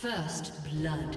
First blood.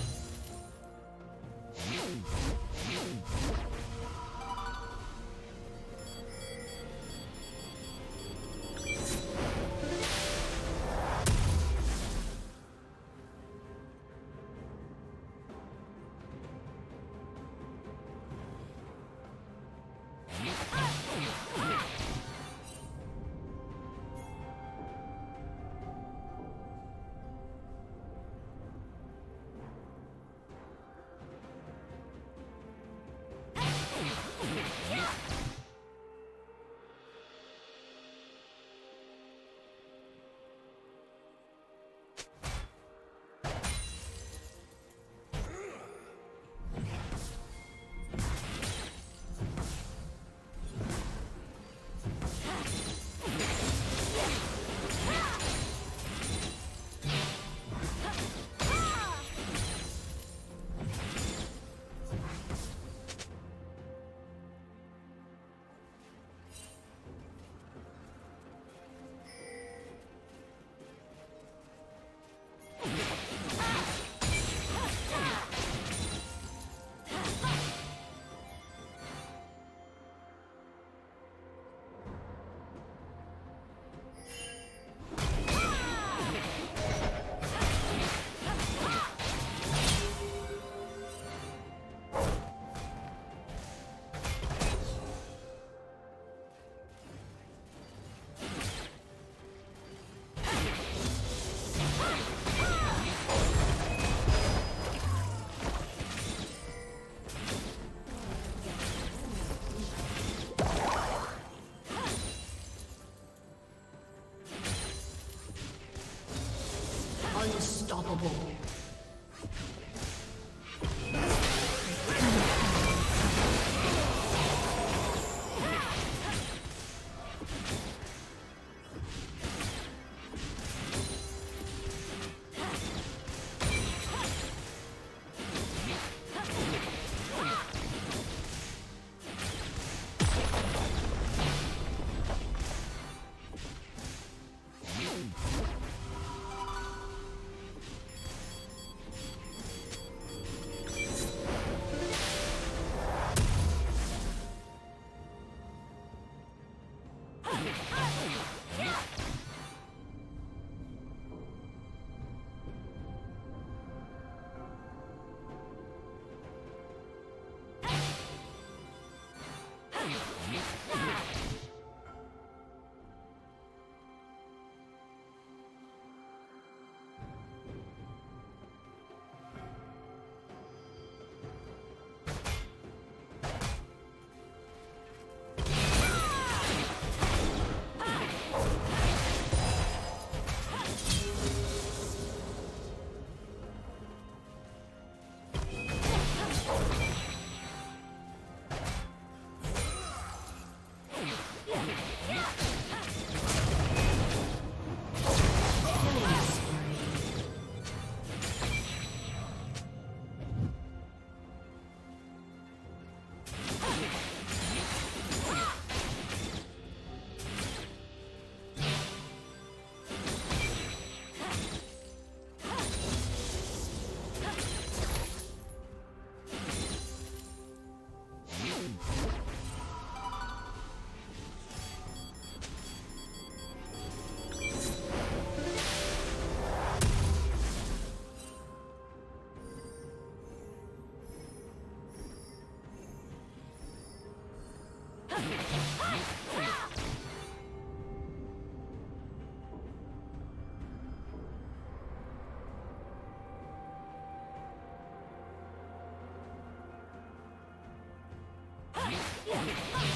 Yeah.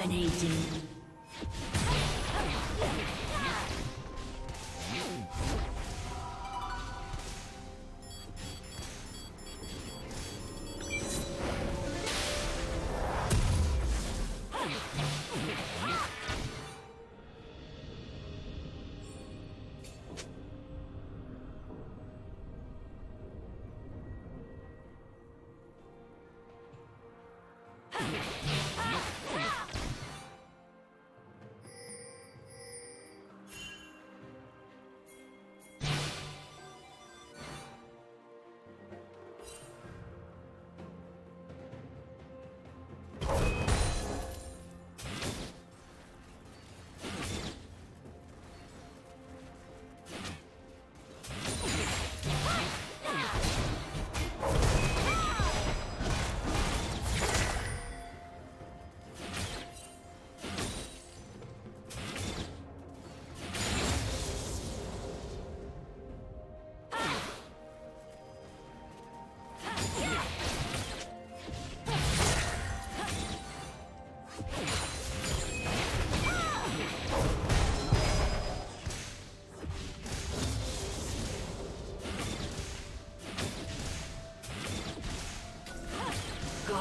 Dominating.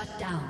Shut down.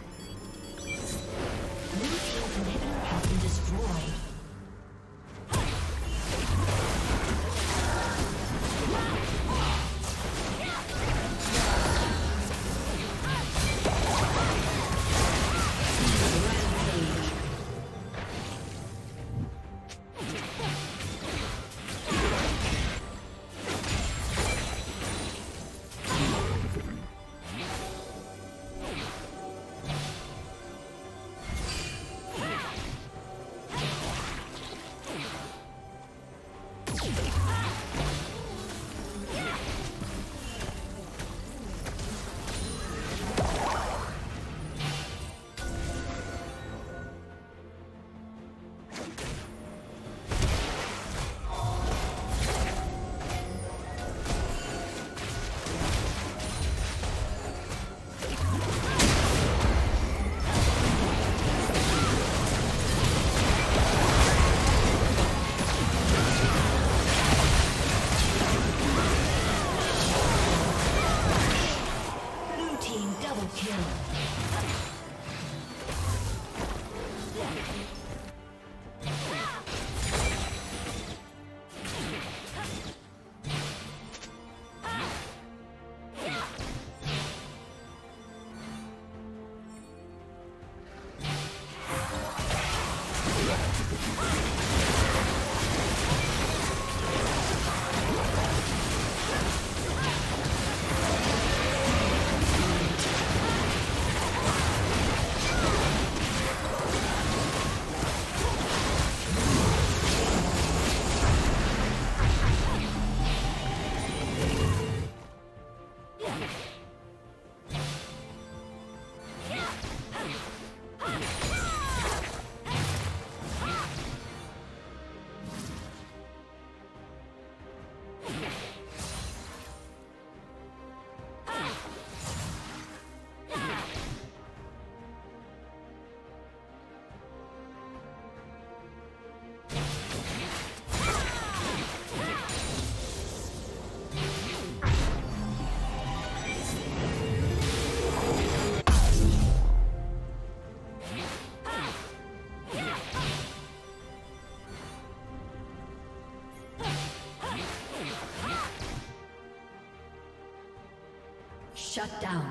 kill. Shut down.